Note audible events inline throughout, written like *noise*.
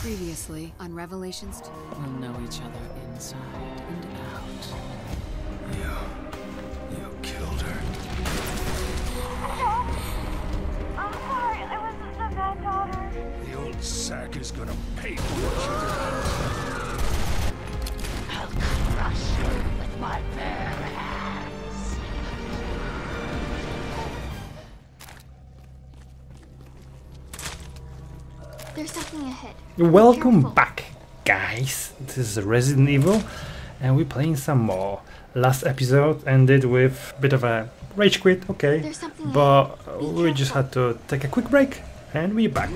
Previously on Revelations 2. We'll know each other inside and out. You. You killed her. I'm sorry, I was just a bad daughter. The old sack is gonna pay for what you did. I'll crush you with my bare There's something ahead. Welcome Careful. back, guys. This is Resident Evil, and we're playing some more. Last episode ended with a bit of a rage quit, okay, There's something but ahead. We just had to take a quick break, and we're back.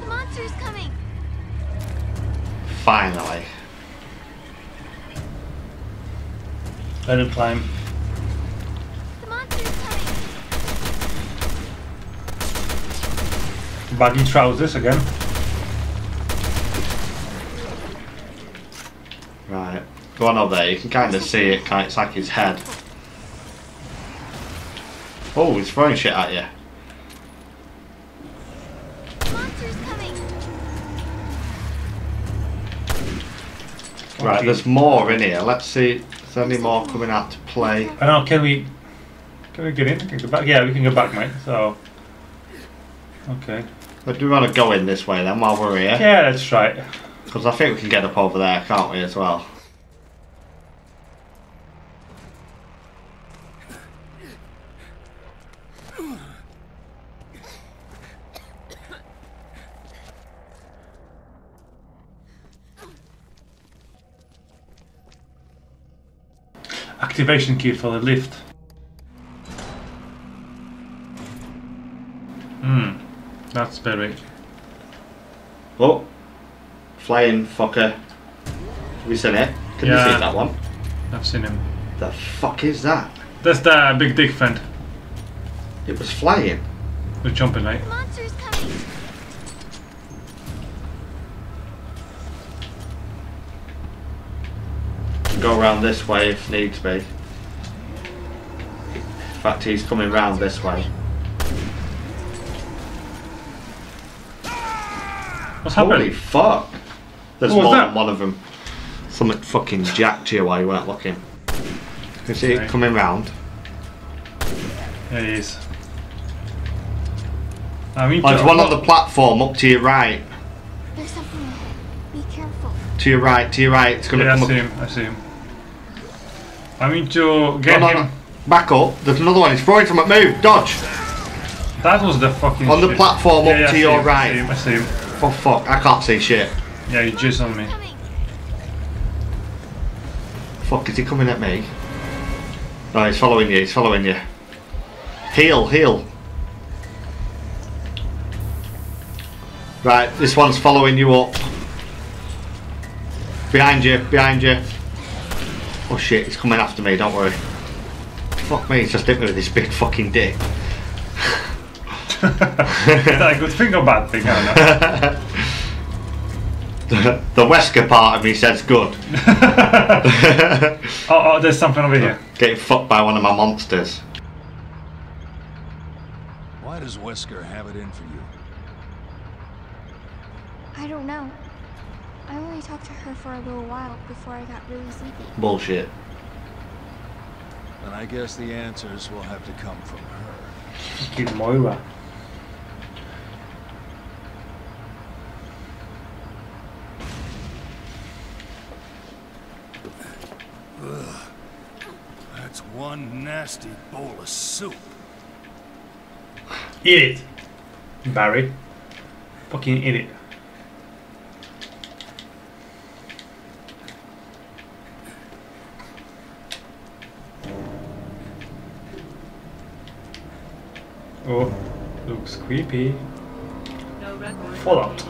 The monster's coming. Finally. Let it climb. The monster's coming. Baggy trousers again. Right. Go on over there, you can kind of see it, kind it's like his head. Oh, he's throwing shit at you. The monster's coming. Right, there's more in here. Let's see if there's any more coming out to play. I know, can we can we get in? Can we go back? Yeah, we can go back, mate. So Okay. But do we want to go in this way then while we're here? Yeah, let's try it. Because I think we can get up over there, can't we, as well? Activation key for the lift. Hmm. That's very Oh, flying fucker. Have you seen it? Can you see that one? I've seen him. The fuck is that? That's the big dick friend. It was flying. We're jumping mate. Monster's coming. Go around this way if needs be. In fact, he's coming round this way. What's happening? Holy happening? fuck! There's What more than one of them. Something fucking jacked you while you weren't looking. You see Okay. it coming round? There he is. I mean, Oh, there's one on the platform up to your right. There's something ahead. Be careful. To your right, to your right. It's gonna Yeah, I see up. him. I see him. I mean to get No, no, him. no. Back up. There's another one. He's throwing from it. Move. Dodge. That was the fucking. On the shit. platform yeah, up yeah, I to see your him, right. I see him. I see him. Oh fuck! I can't see shit. Yeah, he jizz on me. Fuck! Is he coming at me? No, he's following you. He's following you. Heal, heal. Right, this one's following you up. Behind you, behind you. Oh shit, he's coming after me, don't worry. Fuck me, it's just hit me with this big fucking dick. Is that a good thing or bad thing? I don't know. the, *laughs* the Wesker part of me says good. *laughs* oh, oh, there's something over here. Getting fucked by one of my monsters. Why does Wesker have it in for you? I don't know. I only talked to her for a little while before I got really sleepy. Bullshit. I guess the answers will have to come from her. Kid Moira. That's one nasty bowl of soup. Eat it, Barry. Fucking eat it. Oh, looks creepy. Fallout.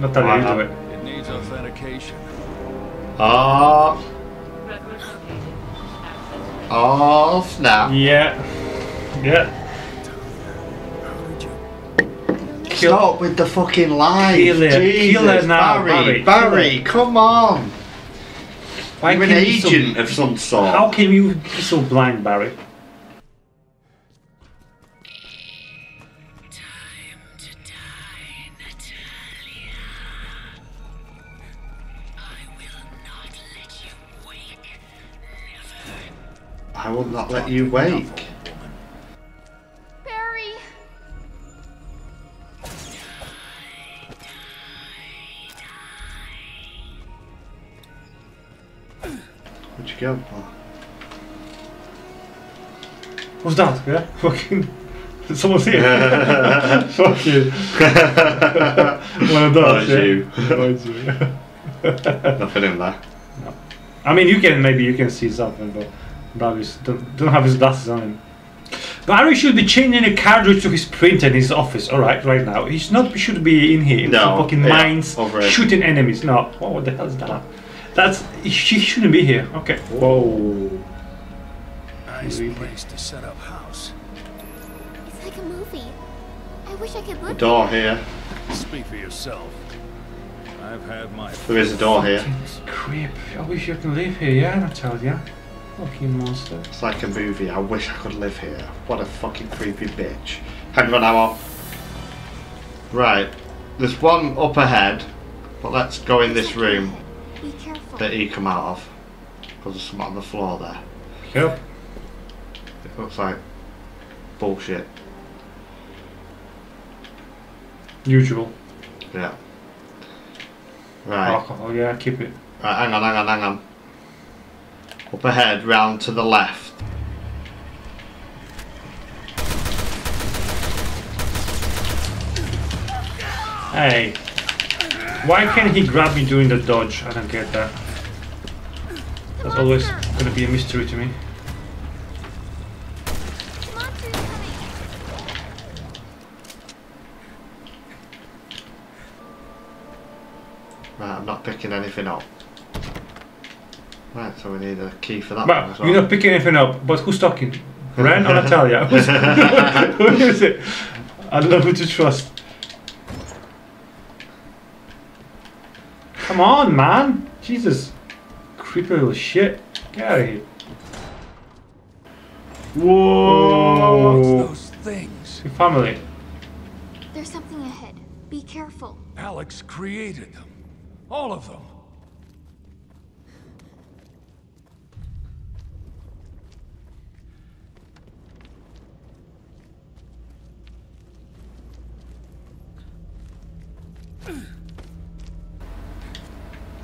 Not that Why I not? do it. It needs authentication. Oh. Oh snap. Yeah. Yeah. Kill- Stop with the fucking lies. Kill it. Jesus, Kill it now, Barry. Barry. Barry, Kill it. come on. Why You're an can you be so- agent of some sort. How can you be so blind, Barry? I will not let you wake. Barry! Where'd you go? Oh. What's that? Yeah? *laughs* Fucking. Someone's here. *laughs* Fuck you. One of Oh, those. it's yeah? you. You. Nothing in there. I mean, you can maybe you can see something, but Bravis don't, don't have his glasses on him. Barry should be changing a cartridge to his printer in his office. All right, right now he's not. He should be in here. in No, some fucking yeah, mines, over shooting enemies. No, oh, what the hell is that? That's he sh- shouldn't be here. Okay. Whoa. Nice place to set up house. It's like a movie. I wish I could look. A live door here. Speak for yourself. I've had my There is a door here. Creep. I wish you could live here. Yeah, Natalia. Fucking monster. It's like a movie. I wish I could live here. What a fucking creepy bitch. Hang on, now. Right. There's one up ahead, but let's go in this room Be careful. that he come out of. Because there's something on the floor there. Yep. It looks like bullshit. Usual. Yeah. Right. Alcohol. Yeah, keep it. Right, hang on, hang on, hang on. Up ahead, round to the left. Hey. Why can't he grab me during the dodge? I don't get that. That's always gonna be a mystery to me. Right, I'm not picking anything up. Right, so we need a key for that one as well. you're not picking anything up. But who's talking? Ren or Natalia? Who's- *laughs* who is it? I don't know who to trust. Come on, man! Jesus. Creepy little shit. Get out of here. Whoa! Those things. Your family. There's something ahead. Be careful. Alex created them. All of them.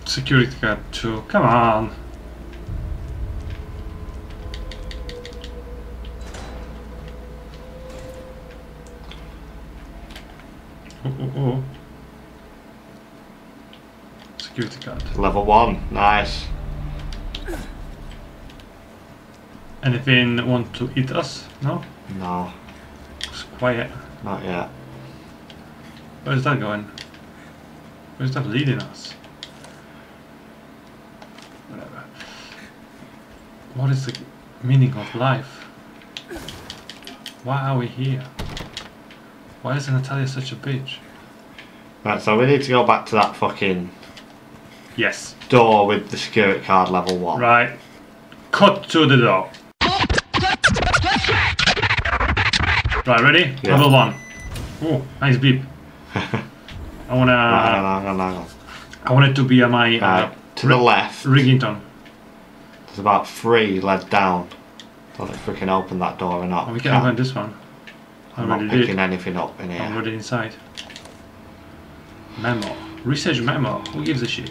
Security guard too. Come on. Oh, oh, oh. Security guard. Level one, nice. Anything want to eat us? No? No, It's quiet. not yet. Where's that going? Where's that leading us? Whatever. What is the meaning of life? Why are we here? Why is Natalia such a bitch? Right, so we need to go back to that fucking Yes. door with the security card level one. Right. Cut to the door. Right, ready? Yeah. Level one. Oh, nice beep. *laughs* I wanna. Hang on, hang on, hang on. I want it to be on my uh, to the left, ringtone. there's about three led down. Don't know if we can open that door or not. Oh, we can open this one. I I'm not picking did. anything up in here. I'm already inside. Memo. Research memo. Who gives a shit?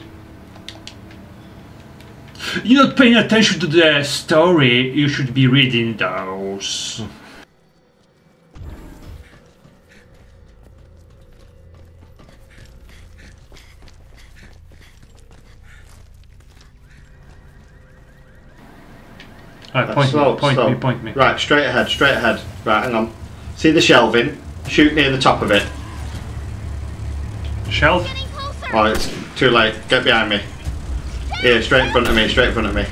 You're not paying attention to the story. You should be reading those. *laughs* Alright, point Slow, me, point slow. me, point me. Right, straight ahead, straight ahead. Right, hang on. See the shelving? Shoot near the top of it. Shelf? Oh, it's too late. Get behind me. Here, straight in front of me, straight in front of me.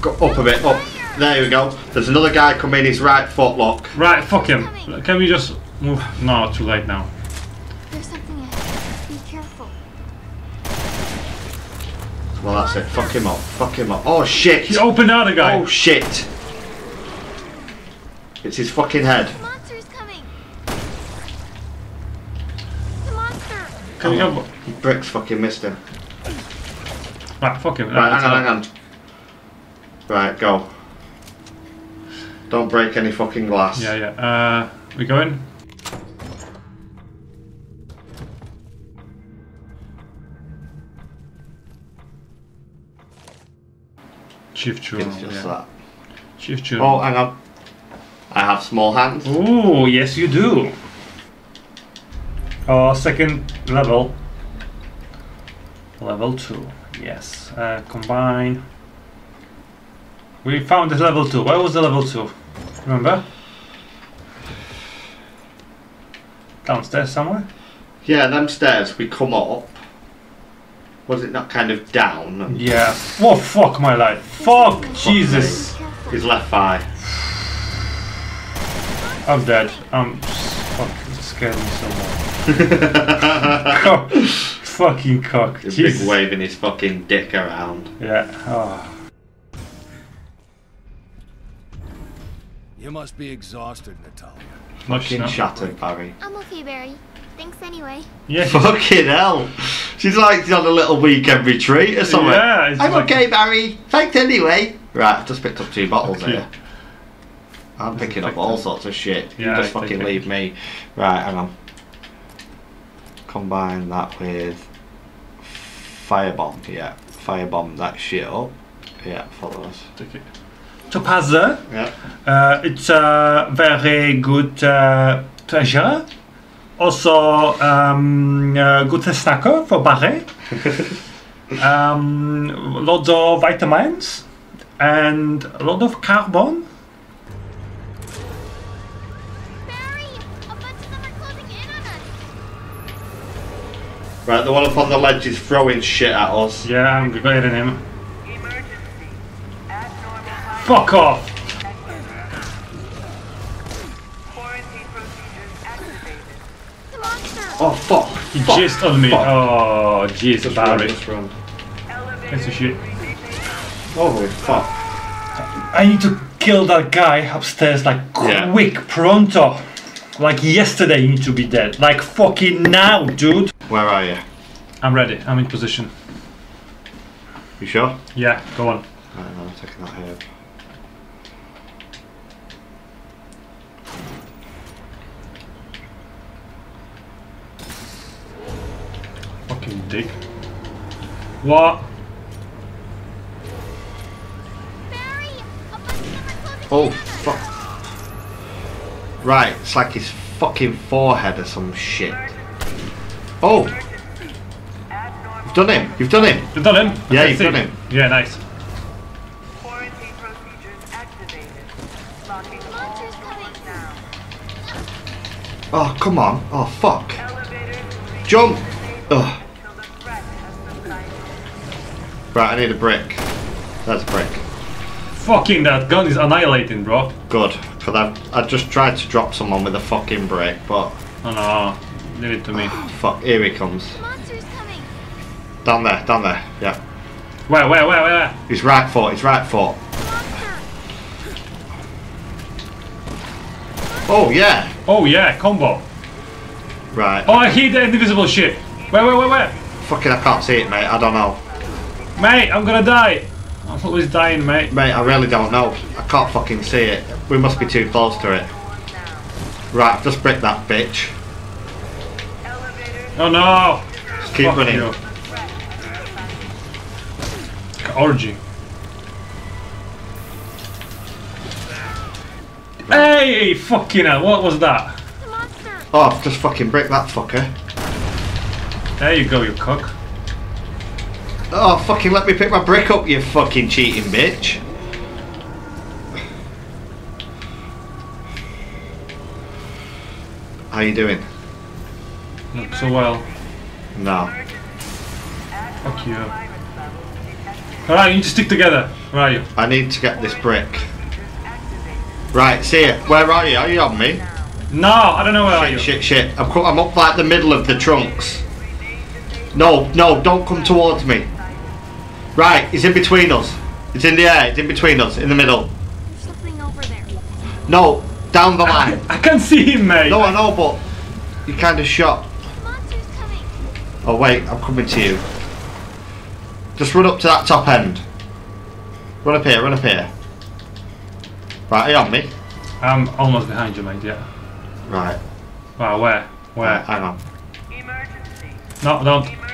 Go up a bit, up. There we go. There's another guy coming, his right foot, lock. Right, fuck him. Can we just move? No, too late now. Well, that's it. Fuck him up. Fuck him up. Oh, shit. He opened out a guy. Oh, shit. It's his fucking head. The monster's coming. The monster. Can we go? Bricks fucking missed him. Right, fuck him. Right, hang on, go. hang on. Right, go. Don't break any fucking glass. Yeah, yeah. Uh, we going? Shift Churro. It's just yeah. that. Shift Oh, Churro. hang on. I have small hands. Oh, yes, you do. Oh, second level. Level 2. Yes. Uh, combine. We found the level 2. Where was the level 2? Remember? Downstairs somewhere? Yeah, them stairs we come up. Was it not kind of down? Yeah. Oh, fuck my life. Fuck, Jesus. Careful. His left thigh. I'm dead. I'm fucking scared me so much. *laughs* cock. Fucking cock. Big Jesus. waving his fucking dick around. Yeah. Oh. You must be exhausted, Natalia. Much Fucking shattered, Barry. I'm okay, Barry. Thanks anyway. Yeah. *laughs* Fucking hell. She's like she's on a little weekend retreat or something. Yeah, it's I'm like- okay, Barry. Thanks anyway. Right, I've just picked up two bottles Okay. here. I'm picking up all them. sorts of shit. You Yeah, just I take fucking it. leave me. Right, hang on. Combine that with firebomb. Yeah, firebomb that shit up. Yeah, follow us. Take it. Topaz. Yeah. Uh, it's a very good uh, treasure. Also, um, uh, good snacker for Barry. um, *laughs* lots of vitamins and a lot of carbon. Barry, a bunch of them are closing in on us. Right, the one up on the ledge is throwing shit at us. Yeah, I'm getting him. Emergency. Fuck off! Oh fuck! He fuck, jizzed on me. fuck. Oh, jeez, Just run, Barry. just run. Elevator Piece of shit. Oh, Holy fuck! I need to kill that guy upstairs like Yeah. quick, pronto. Like yesterday, you need to be dead. Like fucking now, dude. Where are you? I'm ready. I'm in position. You sure? Yeah, go on. Right, I'm taking that herb. Fucking dick. What? Barry, a bunch of them are closing Oh in on us. fuck! Right, it's like his fucking forehead or some shit. Oh, you've done him. You've done him. You've done him! Yeah, you've done him. Yeah, nice. Quarantine procedures activated. Locking all Monster's coming. doors now. Oh come on! Oh fuck! Jump! disabled Ugh. Right, I need a brick. That's a brick. Fucking that gun is annihilating, bro. Good, because I I just tried to drop someone with a fucking brick, but Oh no. Leave it to me. Ah, fuck, here he comes. The monster's coming. Down there, down there. Yeah, Where, where, where, where? his right foot, his right foot. Oh yeah. Oh yeah, combo. Right. Oh, I hit the invisible ship. Where, where, where, where? Fucking, I can't see it, mate. I don't know. Mate, I'm gonna die. I'm always dying, mate. Mate, I really don't know. I can't fucking see it. We must be too close to it. Right, I've just bricked that bitch. Oh no. Just keep Fuck running. you. Orgy. Hey, fucking hell, what was that? Oh, I've just fucking bricked that fucker. There you go, you cock. Oh, fucking let me pick my brick up, you fucking cheating bitch. How you doing? Not so well. No. Fuck you. Alright, you need to stick together. Where are you? I need to get this brick. Right, see ya. Where are you? Are you on me? No, I don't know where are you. Shit, shit. I'm, I'm up like the middle of the trunks. No, no, don't come towards me. Right, he's in between us. It's in the air, it's in between us, in the middle. There's something over there. No, down the line. I can't see him, mate. No, I know, but you kind of shot. The monster's coming. Oh, wait, I'm coming to you. Just run up to that top end. Run up here, run up here. Right, are you on me? I'm almost behind you, mate. Yeah. Right. Wow. Where? Where? Right, hang on. Emergency. No, don't. Emergency.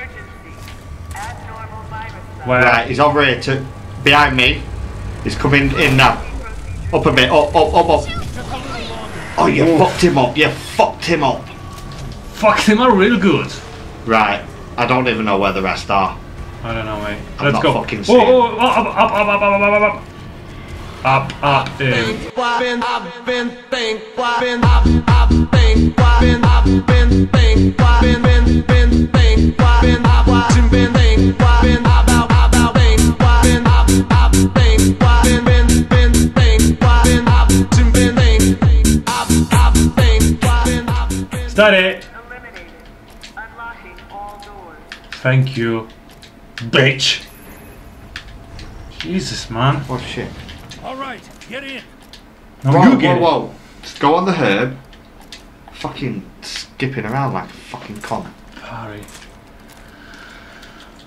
Abnormal virus level. Where? Right, he's over here to behind me. He's coming in now. Up a bit, up, up, up, up. Oh, you fucked him up. You fucked him up. Fuck, them are real good. Right. I don't even know where the rest are. I don't know, mate. I'm Let's not go. fucking Whoa, seeing. whoa, whoa, up, up, up, up, up, up, up, up, up. Up, up, in. Steady. Eliminated. Unlocking all it! Thank you, bitch. Jesus, man. Oh shit. All right, get in. No, Whoa, you whoa, get it. whoa. Just go on the herb. Fucking skipping around like a fucking con. Sorry.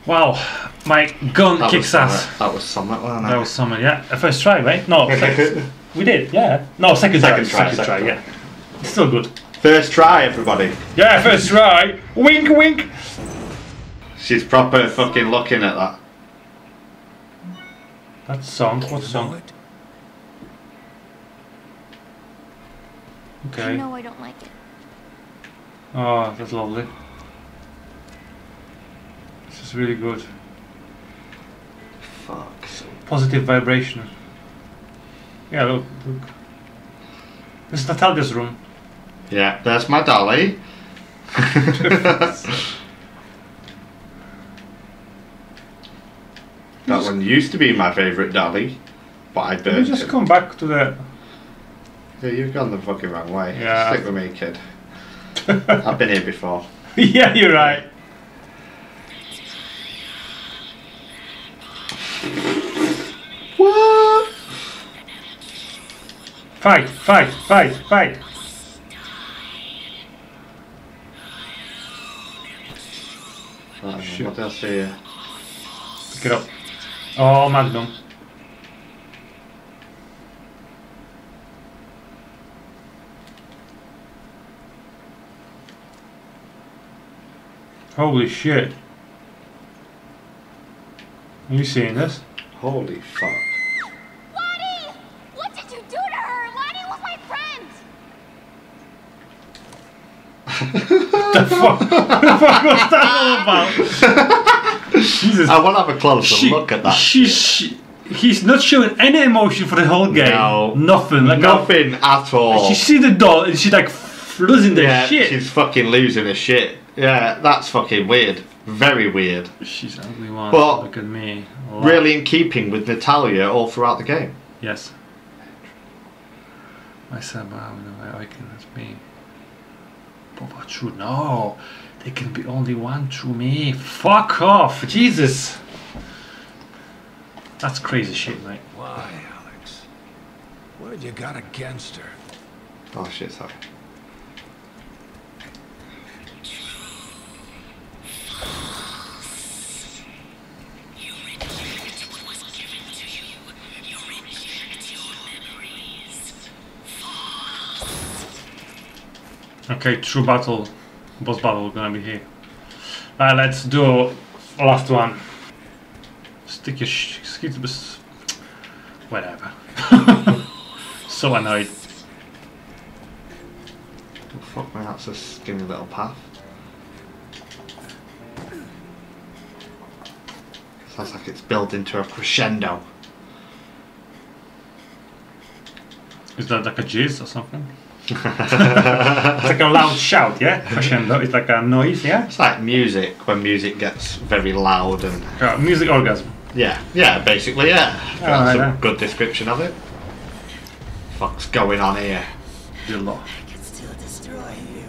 Wow, my gun That kicks ass. That was something, wasn't it? That was something, yeah. Uh, First try, right? No, second. we did, yeah. No, second, Second try. try, Second try, second yeah. Still good. First try, everybody. Yeah, first try. Wink, wink. She's proper fucking looking at that. That song. What Know song? it? You Okay. know I don't like it. Oh, that's lovely. This is really good. Fuck. Positive vibration. Yeah, look, look. This is Natalia's room. Yeah, there's my dolly. *laughs* that one used to be my favourite dolly, but I Let me just it. come back to the. Yeah, you've gone the fucking wrong way. Yeah. Stick with me, kid. *laughs* I've been here before. *laughs* yeah, you're right. What? Fight, fight, fight, fight. What else here? Pick it up. Oh, Magnum. Holy shit. Are you seeing this? Holy fuck. Lottie! What did you do to her? Lottie was my friend! The fuck? the fuck was that all about? Jesus. I want to have a closer She- look at that. She, she, he's not showing any emotion for the whole game. No. Nothing. Like Nothing at all. She see the doll and she's like losing the yeah, shit. she's fucking losing her shit. Yeah, that's fucking weird. Very weird. She's the only one. But- Look at me. Wow. Really in keeping with Natalia all throughout the game. Yes. I said, wow, no, I can that's me. But what true? No, there can be only one true me. Fuck off, Jesus. That's crazy shit, mate. Why, Alex? What had you got against her? Oh shit, sorry. Okay, true battle, boss battle gonna be here. Alright, let's do last one. Stick your skid Whatever. *laughs* so annoyed. Oh, fuck me, that's a skinny little path. Sounds like it's building to a crescendo. Is that like a jizz or something? It's like a loud shout, yeah? Crescendo. It's like a noise, yeah? It's like music when music gets very loud and Uh, music orgasm. yeah, yeah, basically yeah. That's Alright, a yeah. good description of it. Fuck's going on here? Dear Lord. can still destroy you.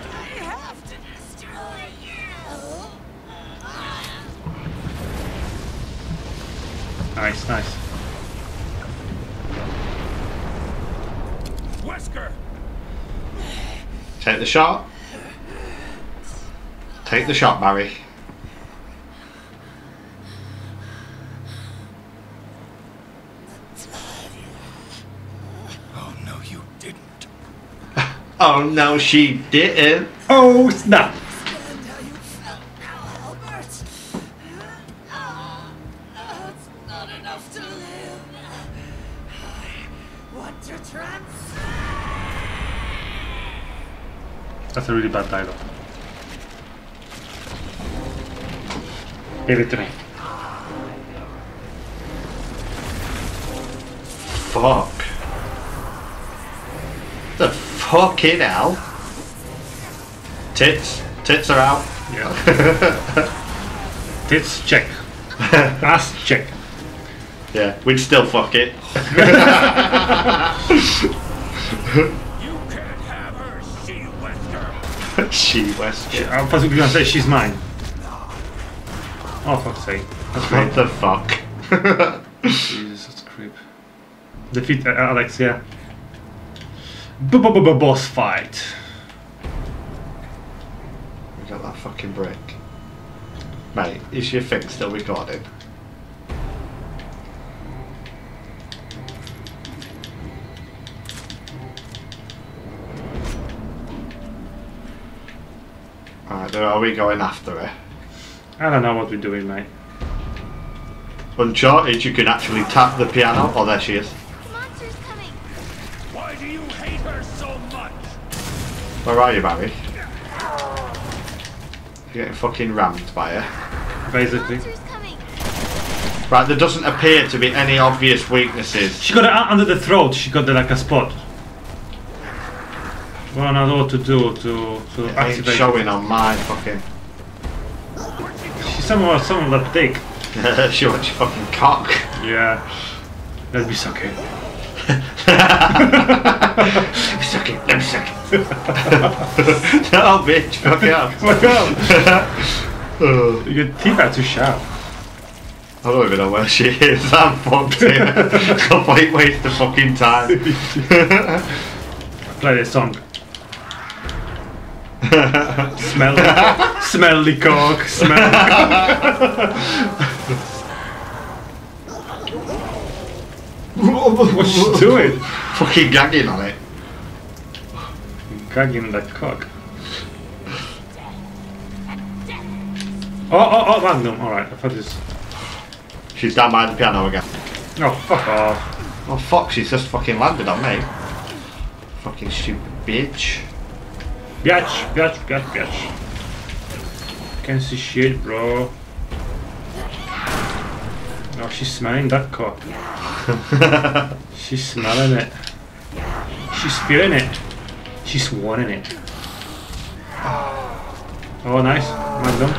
I have to destroy you. Nice, nice. Take the shot. Take the shot, Barry. Oh no, you didn't. *laughs* oh no, she didn't. Oh snap. That's a really bad dialogue. Give it to me. Fuck. The fucking hell. Tits. Tits are out. Yeah. *laughs* Tits check. *laughs* Ass check. Yeah, we'd still fuck it. *laughs* she West. I was gonna say she's mine. Oh fuck's sake. That's What right. the fuck? Jesus, that's creep. Defeat uh, Alex, yeah. B-b-b-boss fight. We got that fucking brick. Mate, is your thing still recording? Alright, then are we going after her? I don't know what we're doing, mate. Uncharted, you can actually tap the piano. Oh, there she is. Monster's coming. Why do you hate her so much? Where are you, Barry? You're getting fucking rammed by her. Basically. Right, there doesn't appear to be any obvious weaknesses. She got it u- under the throat, she got the, like a spot. Well, not know what to do to, to It activate. showing on my fucking. She's somewhere, somewhere that thick. *laughs* she wants your fucking cock. Yeah. Let me suck it. Let *laughs* me suck it, let me suck it. *laughs* no, bitch, fuck out. Fuck Oh, Your teeth are too sharp. I don't even know where she is. I'm fucked here. Complete waste of fucking time. Play this song. Smell smelly smell the cock, What's she doing? fucking gagging on it. Gagging that cock. Oh, oh, oh, random. Alright, I thought this. She's down by the piano again. Oh, fuck off. Oh fuck, she's just fucking landed on me. Fucking stupid bitch. Biatch, biatch, biatch, biatch. Can't see shit, bro. Oh, she's smelling that cock. *laughs* she's smelling it. She's feeling it. She's wanting it. Ah. Oh, nice. Magnum.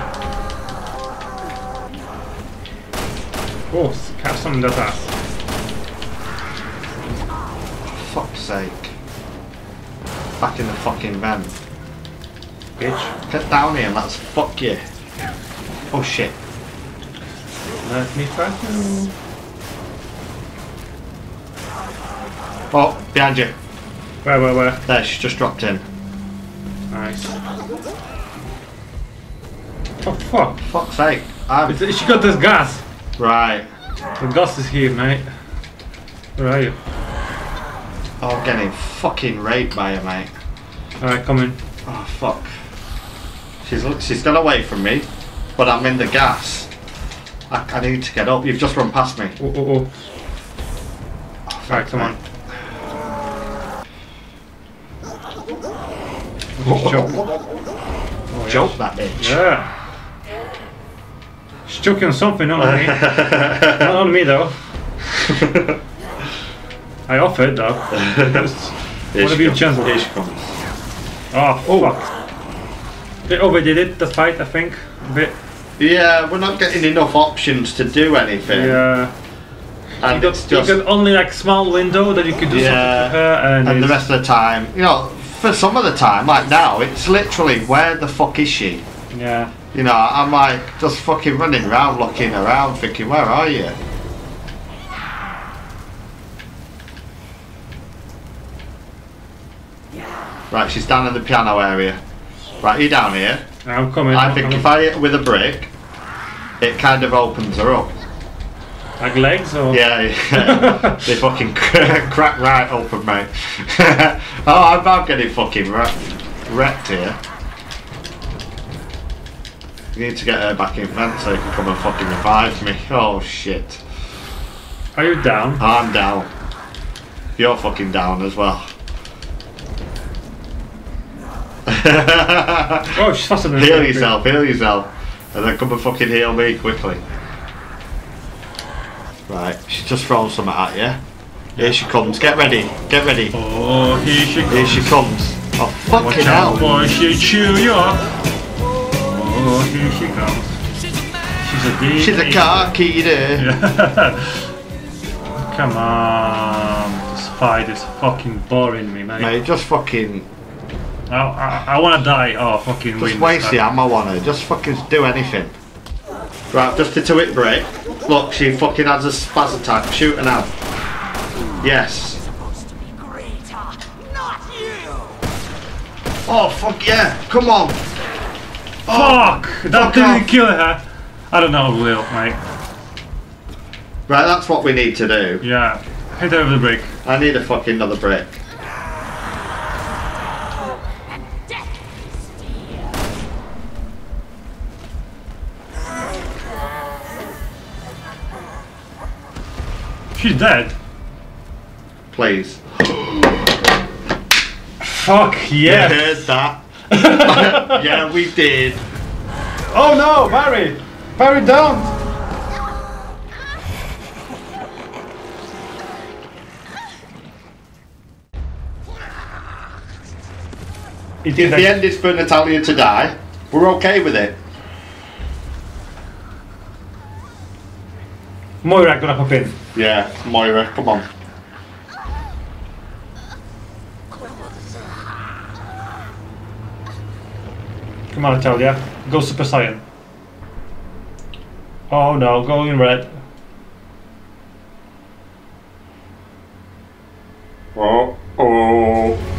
Oh, have some in that. Fuck's sake. Back in the fucking van. Bitch. Get down here and let's fuck you. Oh shit. Let me you. Oh, behind you. Where, where, where? There, she's just dropped in. Nice. Oh, fuck. Fuck's sake. I'm... It's- She got this gas. Right. The gas is here, mate. Where are you? Oh, I'm getting fucking raped by her, mate. Alright, come in. Oh, fuck. She's, she's got away from me, but I'm in the gas. I, I need to get up. You've just run past me. Oh, oh, oh. Oh, Alright, come on. mate. Oh. Choke. Oh, yeah. Joke that bitch. Yeah. She's choking on something, not on me. *laughs* not on me, though. I offered, though. Just *laughs* Here wanna she a comes. chance. Here she comes. Oh, oh. fuck. They overdid it, the fight, I think. A bit. Yeah, we're not getting enough options to do anything. Yeah. And You it's got, you just. got only like small window that you could do Yeah. something to her, and, And the rest of the time, you know, for some of the time, like now, it's literally where the fuck is she? yeah. You know, I'm like just fucking running around, looking around, thinking, where are you? Yeah. Right, she's down in the piano area. Right, you down here. I'm coming. I I'm think coming. if I hit with a brick, it kind of opens her up. Like legs or? Yeah, yeah. *laughs* they fucking crack right open, mate. *laughs* oh, I'm, I'm getting fucking wrecked, wrecked here. You need to get her back in vent so you can come and fucking revive me. Oh shit. Are you down? I'm down. You're fucking down as well. *laughs* Oh, she's faster than heal yourself, heal yourself. And then come and fucking heal me quickly. Right, she's just thrown something at you. Here she comes, get ready, get ready. Oh, here she comes. Here she comes. Oh Watch fucking out, hell. boy, she chew you up. Oh, here she comes. She's a. She's car keyer. *laughs* Come on. This fight is fucking boring me, mate. Mate, just fucking I, I, I wanna die. Oh, fucking just win. waste the ammo on her. Just fucking do anything. Right, just a two-hit break. Look, she fucking has a spaz attack. Shoot her now. Yes. Greater, not you! Oh fuck yeah! Come on. Oh, fuck! That fuck didn't off. kill her. I don't know, Will, mate. Right, that's what we need to do. Yeah. Hit over the brick. I need a fucking another break. She's dead. Please. Fuck yeah. You yeah. heard that? *laughs* yeah, we did. Oh no, Barry! Barry, don't! He did If the end is for Natalia to die, we're okay with it. Moira gonna pop in. Yeah, Moira, come on. Come on, Natalia. Go Super Saiyan. Oh no, go in red. Oh, oh.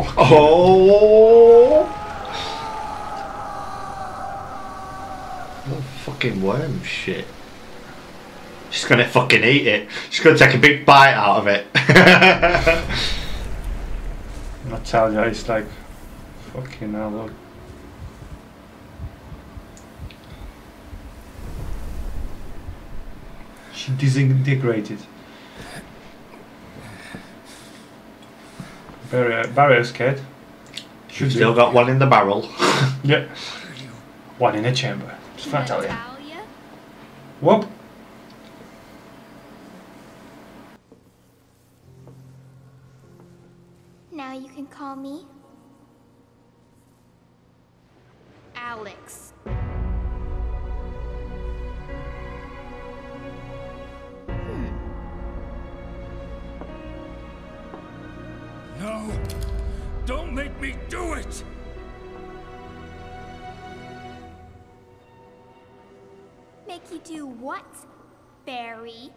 Oh. Oh, *sighs* fucking worm shit. She's gonna fucking eat it. She's gonna take a big bite out of it. *laughs* Natalia is like fucking hell. look. She disintegrated. Barry, Barry is scared. Should Still got one in the barrel. *laughs* Yeah. One in a chamber. It's Natalia. Natalia? Whoop. Now you can call me Alex. Me! Make you do what, Barry?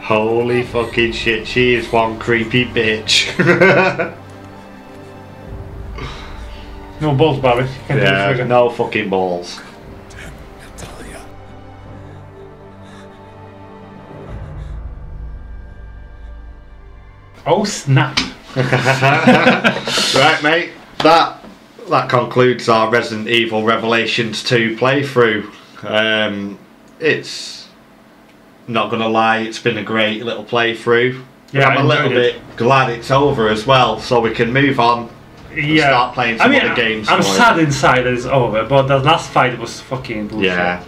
Holy fucking shit, she is one creepy bitch. No balls, Barry. Can't do the yeah, no fucking balls. Oh snap. *laughs* Right, mate. That that concludes our Resident Evil Revelations 2 playthrough. Um, it's not gonna lie, it's been a great little playthrough. Yeah, I'm a little it. bit glad it's over as well, so we can move on. Yeah. start playing I some mean, other games I'm for it. sad inside that it's over, but the last fight was fucking bullshit. Yeah,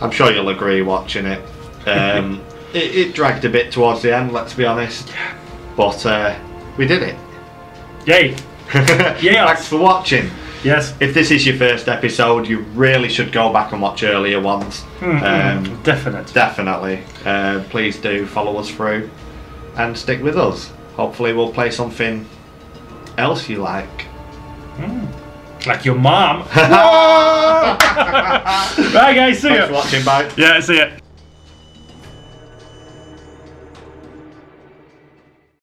I'm sure you'll agree watching it. *laughs* Um, it, it dragged a bit towards the end, let's be honest. But uh, we did it. Yay! *laughs* Yeah. Thanks for watching. Yes. If this is your first episode, you really should go back and watch earlier ones. Um, Definite. definitely. Uh, please do follow us through and stick with us. Hopefully, we'll play something else you like. Like your mom. *laughs* *laughs* right, guys. See Thanks ya. for watching. Bye. Yeah. See ya.